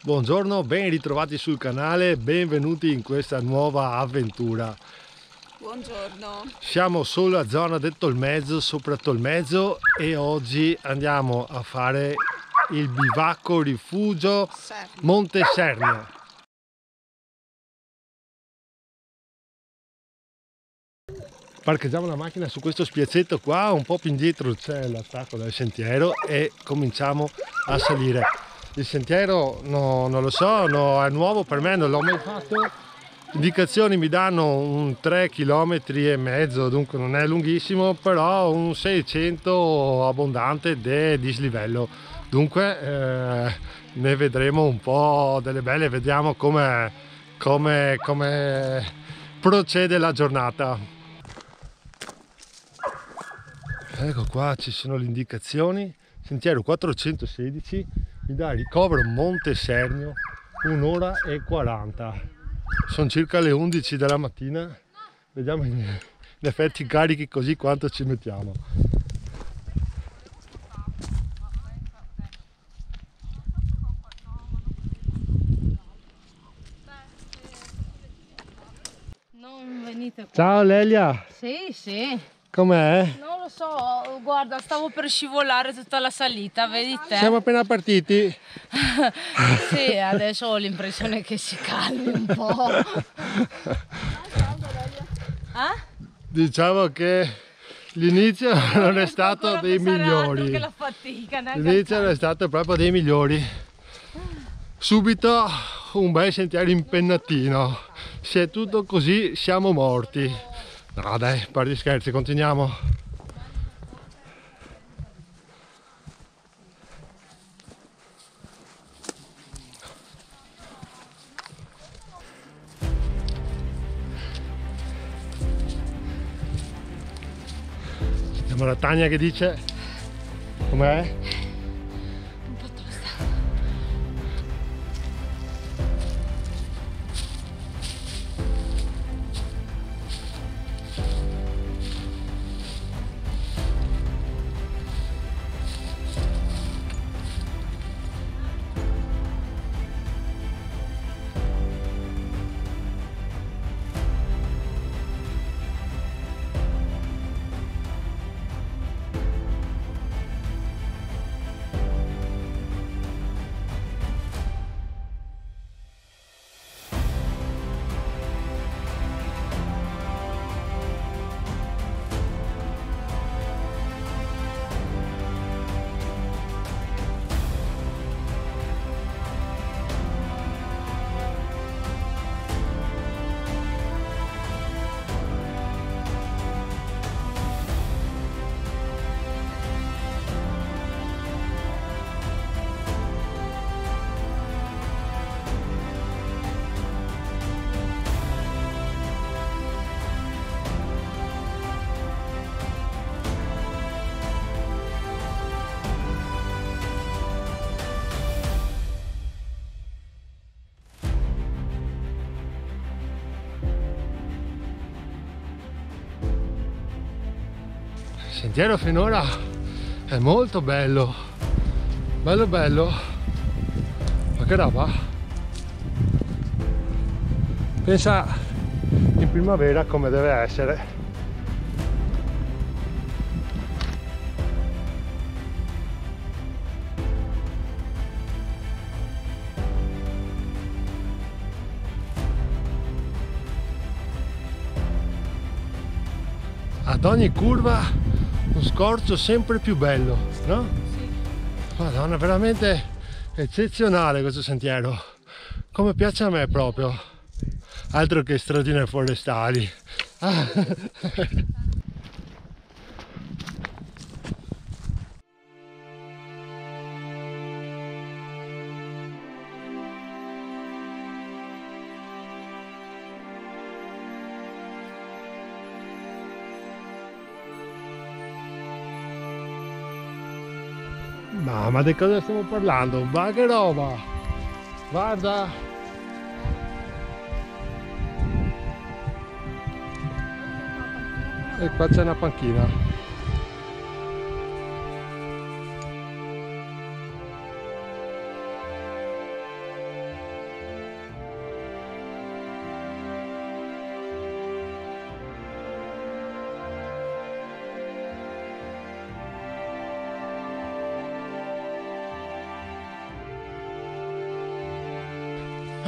Buongiorno, ben ritrovati sul canale, benvenuti in questa nuova avventura. Buongiorno. Siamo sulla zona del Tolmezzo, sopra Tolmezzo e oggi andiamo a fare il bivacco rifugio Serno. Monte Sernia. Parcheggiamo la macchina su questo spiazzetto qua, un po' più indietro c'è l'attacco del sentiero e cominciamo a salire. Il sentiero no, non lo so, no, è nuovo per me, non l'ho mai fatto. Indicazioni mi danno un 3 km e mezzo, dunque non è lunghissimo, però un 600 abbondante di dislivello. Dunque eh, ne vedremo un po' delle belle, vediamo come, come, come procede la giornata. Ecco qua ci sono le indicazioni. Sentiero 416 mi dà ricovero Monte Sernio un'ora e 40. Sono circa le 11 della mattina. Vediamo in, effetti carichi così quanto ci mettiamo. Ciao Lelia, Sì, sì. com'è? Non lo so, guarda, stavo per scivolare tutta la salita, vedi te? Siamo appena partiti. Sì, adesso ho l'impressione che si calmi un po'. Ah? Diciamo che l'inizio non è stato dei migliori. Che la fatica, L'inizio non è stato proprio dei migliori. Subito un bel sentiero impennatino. Se è tutto così siamo morti. No dai, gli scherzi, continuiamo. Sentiamo la Tania che dice com'è? Sentiero finora è molto bello. Bello bello. Ma che roba? Pensa in primavera come deve essere. Ad ogni curva un scorcio sempre più bello, no? Madonna, veramente eccezionale questo sentiero. Come piace a me proprio. Altro che stradine forestali. Ma, ma di cosa stiamo parlando? Ma che roba! Guarda! E qua c'è una panchina.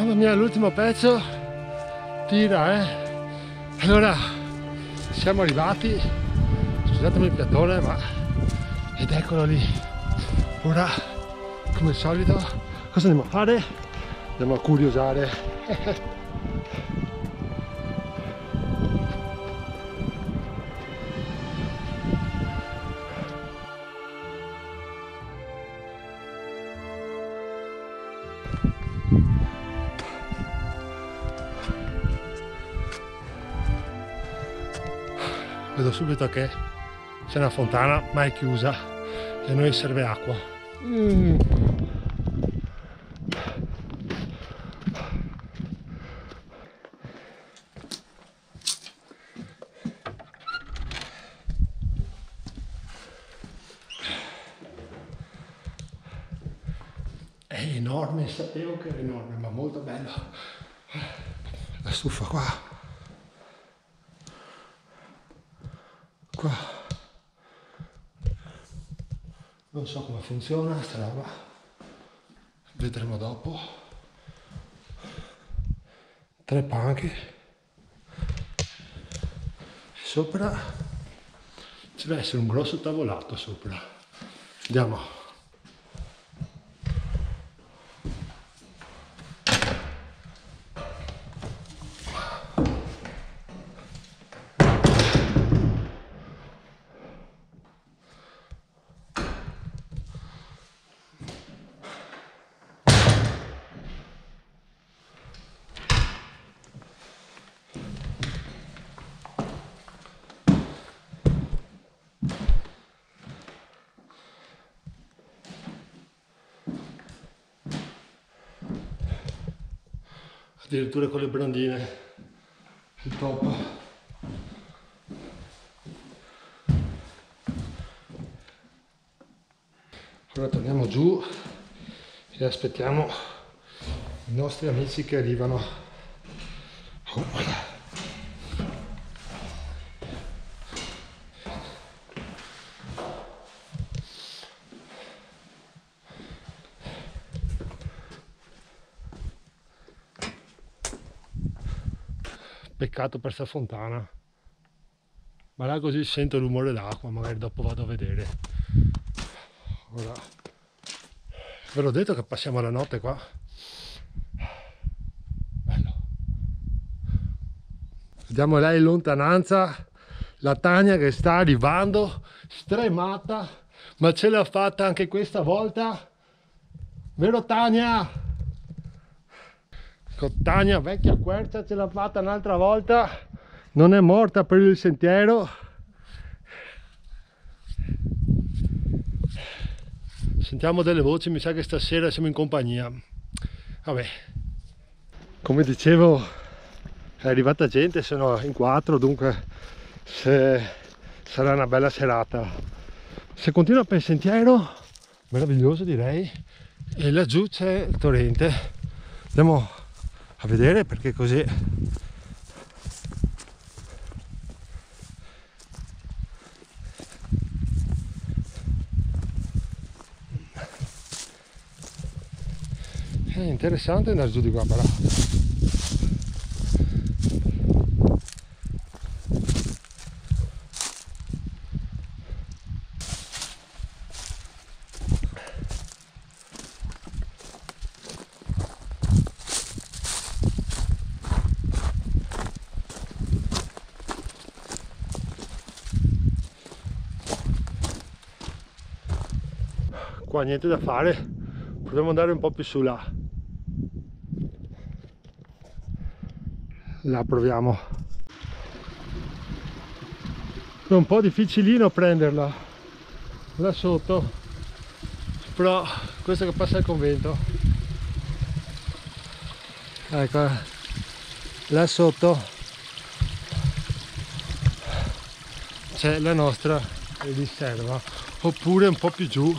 Mamma mia, l'ultimo pezzo tira, eh. Allora, siamo arrivati, scusatemi il piattone, ma... Ed eccolo lì. Ora, come al solito, cosa andiamo a fare? Andiamo a curiosare. vedo subito che c'è una fontana ma è chiusa e a noi serve acqua. Mm. è enorme sapevo che era enorme ma molto bello. La stufa qua qua non so come funziona sta roba. Vedremo dopo. Tre panche sopra. Ci deve essere un grosso tavolato sopra. Andiamo addirittura con le brandine. Il top. Ora torniamo giù e aspettiamo i nostri amici che arrivano. Oh. Peccato per fontana. Ma là così sento il rumore d'acqua magari dopo vado a vedere. Ora ve l'ho detto che passiamo la notte qua. Bello. Vediamo là in lontananza la Tania che sta arrivando stremata ma ce l'ha fatta anche questa volta. Vero Tania? Tania vecchia quercia ce l'ha fatta un'altra volta. Non è morta per il sentiero. Sentiamo delle voci mi sa che stasera siamo in compagnia. Vabbè. Come dicevo è arrivata gente sono in quattro dunque sarà una bella serata. Se continua per il sentiero meraviglioso direi. E laggiù c'è il torrente. Andiamo a vedere perché così è interessante andare giù di qua però qua niente da fare potremmo andare un po' più su là. Là proviamo. È un po' difficilino prenderla là sotto però questo che passa il convento. Ecco là sotto c'è la nostra riserva oppure un po' più giù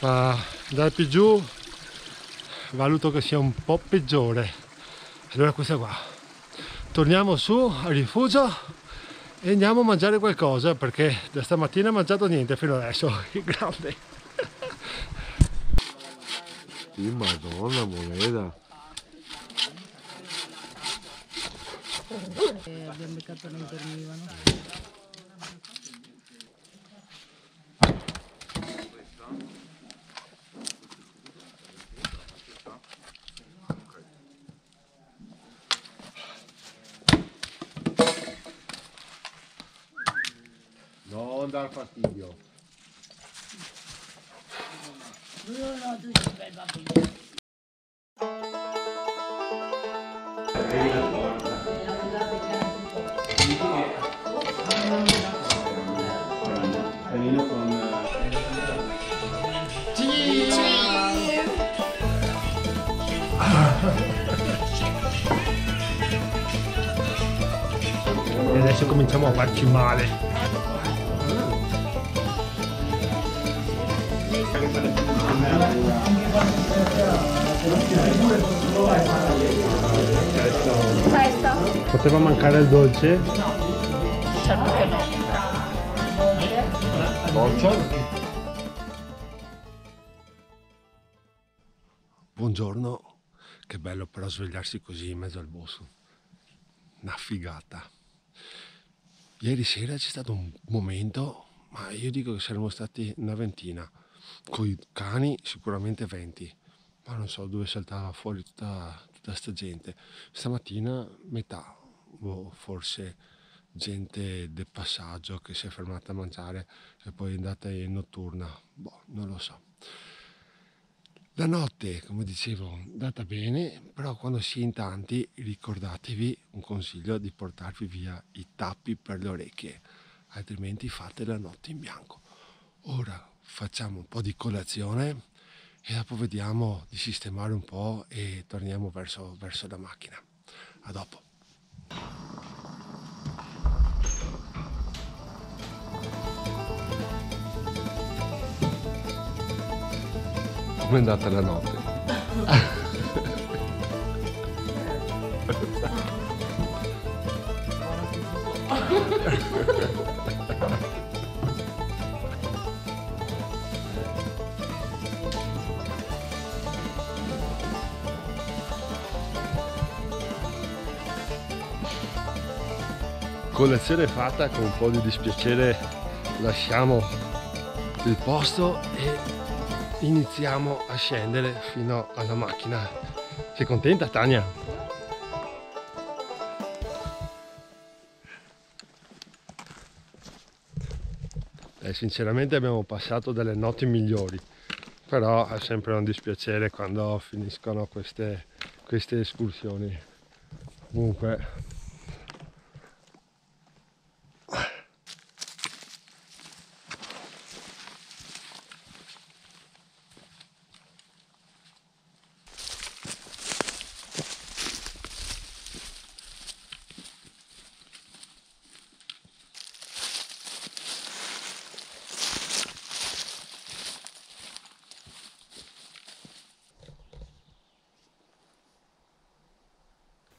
ma dal più giù valuto che sia un po' peggiore. Allora questa qua. Torniamo su al rifugio e andiamo a mangiare qualcosa perché da stamattina ho mangiato niente fino adesso grande. Di madonna moneda eh, abbiamo beccato non dormivano. Dar fastidio. E adesso cominciamo a farci male. Poteva mancare il dolce? Certo che no. Dolce? Buongiorno, che bello però svegliarsi così in mezzo al bosco. Una figata. Ieri sera c'è stato un momento, ma io dico che saremmo stati una ventina, con i cani sicuramente 20, ma non so dove saltava fuori tutta, tutta sta gente. Stamattina metà, boh, forse gente del passaggio che si è fermata a mangiare e poi è andata in notturna, boh, non lo so. La notte, come dicevo, è andata bene, però quando si è in tanti ricordatevi un consiglio di portarvi via i tappi per le orecchie, altrimenti fate la notte in bianco. Ora facciamo un po' di colazione e dopo vediamo di sistemare un po' e torniamo verso, verso la macchina. A dopo. Come è andata la notte? Colazione fatta, con un po' di dispiacere lasciamo il posto e iniziamo a scendere fino alla macchina. Sei contenta Tania? Eh, sinceramente abbiamo passato delle notti migliori, però è sempre un dispiacere quando finiscono queste, queste escursioni. Comunque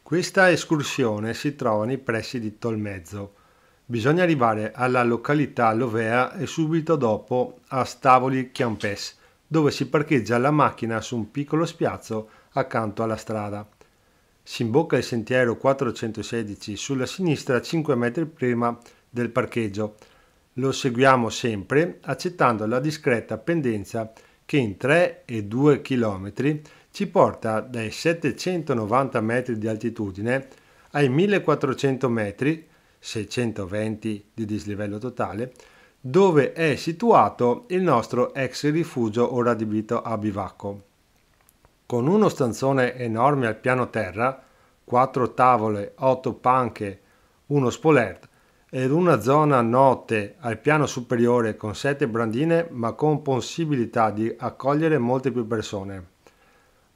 Questa escursione si trova nei pressi di Tolmezzo. Bisogna arrivare alla località Lovea e subito dopo a Stavoli Chiampes, dove si parcheggia la macchina su un piccolo spiazzo accanto alla strada. Si imbocca il sentiero 416 sulla sinistra 5 metri prima del parcheggio. Lo seguiamo sempre accettando la discreta pendenza che in 3 e 2 km ci porta dai 790 metri di altitudine ai 1400 metri, 620 di dislivello totale, dove è situato il nostro ex rifugio ora adibito a bivacco. Con uno stanzone enorme al piano terra, quattro tavole, otto panche, uno spolert ed una zona notte al piano superiore con sette brandine ma con possibilità di accogliere molte più persone.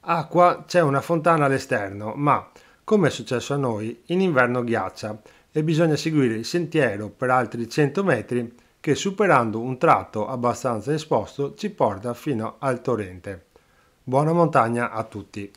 Acqua c'è una fontana all'esterno, ma, come è successo a noi, in inverno ghiaccia e bisogna seguire il sentiero per altri 100 metri che superando un tratto abbastanza esposto ci porta fino al torrente. Buona montagna a tutti!